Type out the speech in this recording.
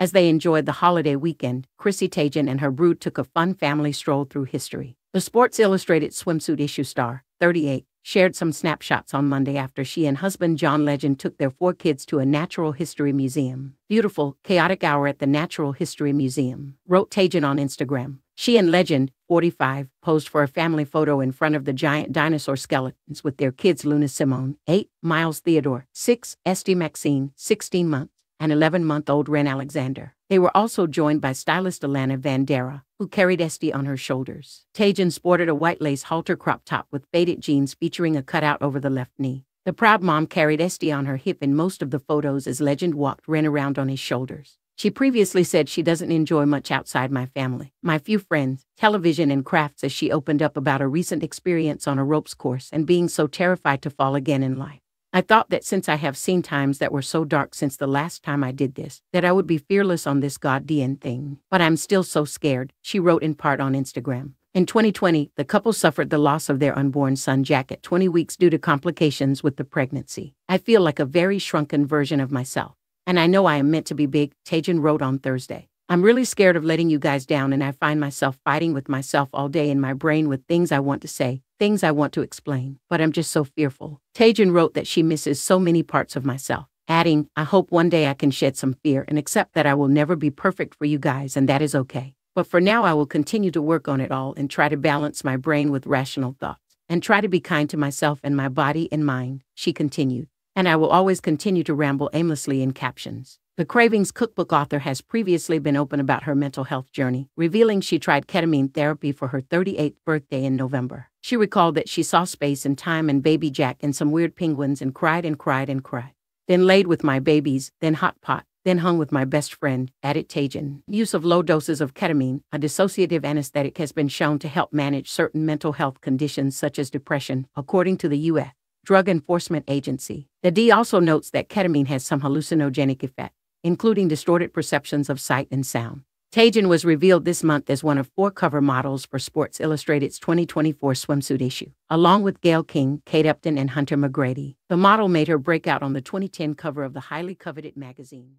As they enjoyed the holiday weekend, Chrissy Teigen and her brood took a fun family stroll through history. The Sports Illustrated swimsuit issue star, 38, shared some snapshots on Monday after she and husband John Legend took their four kids to a natural history museum. Beautiful, chaotic hour at the Natural History Museum, wrote Teigen on Instagram. She and Legend, 45, posed for a family photo in front of the giant dinosaur skeletons with their kids Luna Simone, 8, Miles Theodore, 6, Esti Maxine, 16 months, and 11 month old Wren Alexander. They were also joined by stylist Alana Van Daraa, who carried Esti on her shoulders. Teigen sported a white lace halter crop top with faded jeans featuring a cutout over the left knee. The proud mom carried Esti on her hip in most of the photos as Legend walked Wren around on his shoulders. She previously said she doesn't enjoy much outside my family, my few friends, television, and crafts as she opened up about a recent experience on a ropes course and being so terrified to fall again in life. I thought that since I have seen times that were so dark since the last time I did this, that I would be fearless on this goddamn thing. But I'm still so scared, she wrote in part on Instagram. In 2020, the couple suffered the loss of their unborn son Jack at 20 weeks due to complications with the pregnancy. I feel like a very shrunken version of myself. And I know I am meant to be big, Teigen wrote on Thursday. I'm really scared of letting you guys down, and I find myself fighting with myself all day in my brain with things I want to say, things I want to explain, but I'm just so fearful. Teigen wrote that she misses so many parts of myself, adding, I hope one day I can shed some fear and accept that I will never be perfect for you guys, and that is okay. But for now, I will continue to work on it all and try to balance my brain with rational thoughts, and try to be kind to myself and my body and mind, she continued. And I will always continue to ramble aimlessly in captions. The Cravings cookbook author has previously been open about her mental health journey, revealing she tried ketamine therapy for her 38th birthday in November. She recalled that she saw space and time and baby Jack and some weird penguins and cried and cried and cried. Then laid with my babies, then hot pot, then hung with my best friend, added Teigen. Use of low doses of ketamine, a dissociative anesthetic, has been shown to help manage certain mental health conditions such as depression, according to the U.S. Drug Enforcement Agency. The D also notes that ketamine has some hallucinogenic effects including distorted perceptions of sight and sound. Teigen was revealed this month as one of four cover models for Sports Illustrated's 2024 swimsuit issue, along with Gayle King, Kate Upton, and Hunter McGrady. The model made her breakout on the 2010 cover of the highly coveted magazine.